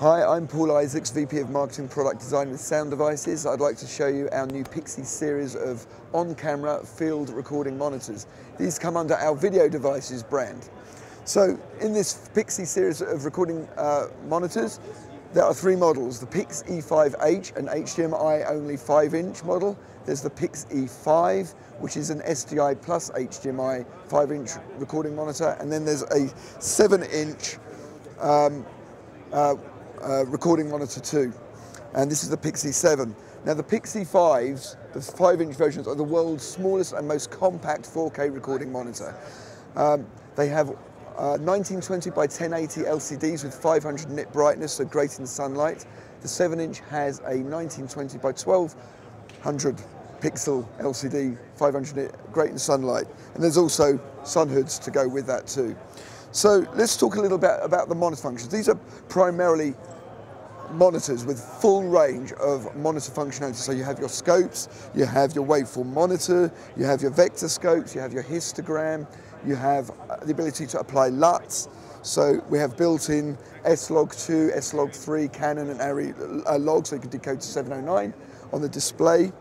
Hi, I'm Paul Isaacs, VP of Marketing Product Design with Sound Devices. I'd like to show you our new PIX-E series of on-camera field recording monitors. These come under our Video Devices brand. So in this PIX-E series of recording uh, monitors, there are three models, the Pix E5H, an HDMI only 5 inch model. There's the Pix E5, which is an SDI plus HDMI 5 inch recording monitor. And then there's a 7 inch um, uh, uh, recording monitor 2. And this is the PIX-E 7. Now the PIX-E 5s, the 5 inch versions, are the world's smallest and most compact 4K recording monitor. Um, they have uh, 1920 by 1080 LCDs with 500 nit brightness, so great in sunlight. The 7 inch has a 1920 by 1200 pixel LCD, 500 nit, great in sunlight. And there's also sun hoods to go with that too. So let's talk a little bit about the monitor functions. These are primarily monitors with full range of monitor functionality. So you have your scopes, you have your waveform monitor, you have your vector scopes, you have your histogram, you have uh, the ability to apply LUTs. So we have built-in S-Log2, S-Log3, Canon and ARRI uh, logs, so you can decode to 709 on the display.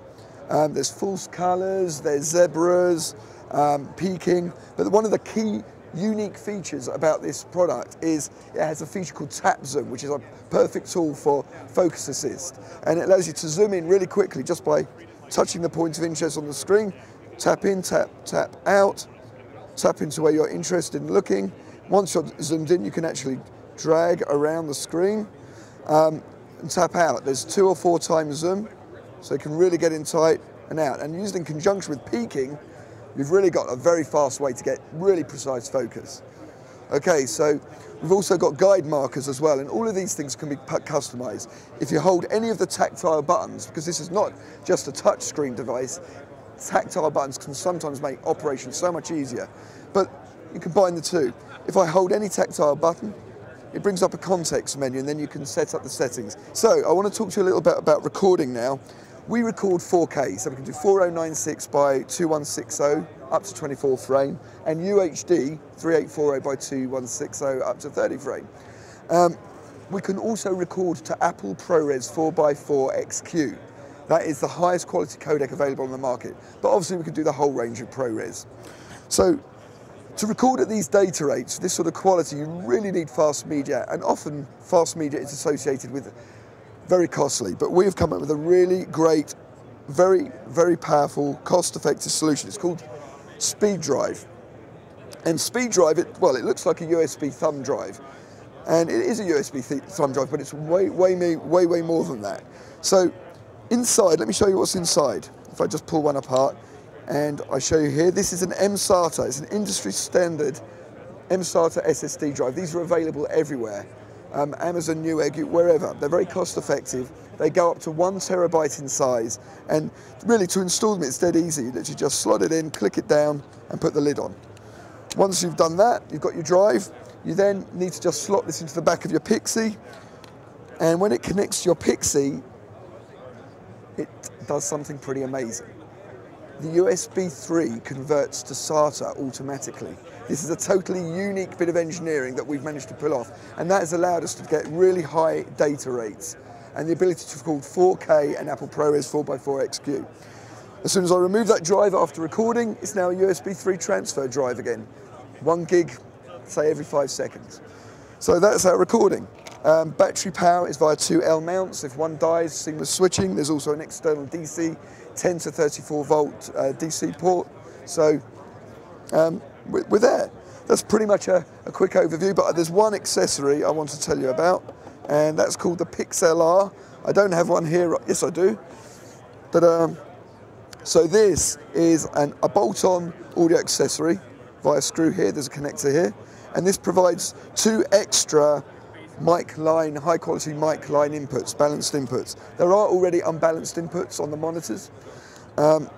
Um, there's false colors, there's zebras, um, peaking, but one of the key unique features about this product is it has a feature called tap zoom, which is a perfect tool for focus assist. And it allows you to zoom in really quickly just by touching the point of interest on the screen, tap in, tap, tap out, tap into where you're interested in looking. Once you're zoomed in, you can actually drag around the screen um, and tap out. There's two or four times zoom, so you can really get in tight and out. And used in conjunction with peaking, you've really got a very fast way to get really precise focus. Okay, so we've also got guide markers as well, and all of these things can be customized. If you hold any of the tactile buttons, because this is not just a touch screen device, tactile buttons can sometimes make operation so much easier. But you combine the two. If I hold any tactile button, it brings up a context menu and then you can set up the settings. So I want to talk to you a little bit about recording now. We record 4K, so we can do 4096 by 2160 up to 24 frame, and UHD 3840 by 2160 up to 30 frame. Um, we can also record to Apple ProRes 4x4 XQ. That is the highest quality codec available on the market, but obviously we can do the whole range of ProRes. So to record at these data rates, this sort of quality, you really need fast media, and often fast media is associated with very costly, but we have come up with a really great, very, very powerful, cost-effective solution. It's called Speed Drive. And Speed Drive, it, well, it looks like a USB thumb drive. And it is a USB thumb drive, but it's way, way, way, way more than that. So inside, let me show you what's inside. If I just pull one apart, and I show you here, this is an mSATA. It's an industry standard mSATA SSD drive. These are available everywhere um, Amazon Newegg, wherever. They're very cost effective. They go up to one terabyte in size. And really to install them, it's dead easy. You literally just slot it in, click it down and put the lid on. Once you've done that, you've got your drive. You then need to just slot this into the back of your PIX-E. And when it connects to your PIX-E, it does something pretty amazing. The USB 3 converts to SATA automatically. This is a totally unique bit of engineering that we've managed to pull off, and that has allowed us to get really high data rates and the ability to record 4K and Apple ProRes 4x4 XQ. As soon as I remove that drive after recording, it's now a USB 3 transfer drive again. One gig, say every five seconds. So that's our recording. Um, battery power is via two L mounts. If one dies, seamless switching. There's also an external DC 10 to 34 volt uh, DC port. So um, we're there. That's pretty much a, a, quick overview, but there's one accessory I want to tell you about, and that's called the PIX-LR. I don't have one here, yes I do. But, um, so this is an, a bolt-on audio accessory via screw here, there's a connector here, and this provides two extra mic line, high quality mic line inputs, balanced inputs. There are already unbalanced inputs on the monitors. Um,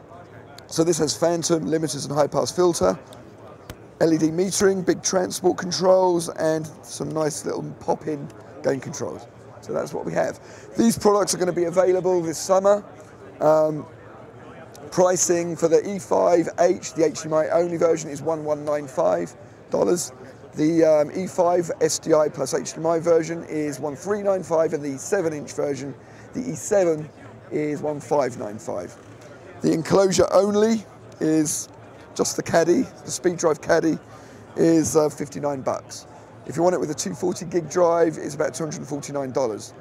so this has phantom, limiters and high pass filter, LED metering, big transport controls, and some nice little pop-in gain controls. So that's what we have. These products are going to be available this summer. Um, pricing for the E5H, the HDMI only version, is $1195. The um, E5 SDI plus HDMI version is 1395 and the 7 inch version, the E7, is 1595. The enclosure only is just the caddy, the speed drive caddy is uh, 59 bucks. If you want it with a 240 gig drive, it's about $249.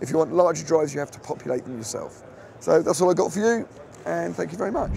If you want larger drives, you have to populate them yourself. So that's all I've got for you, and thank you very much.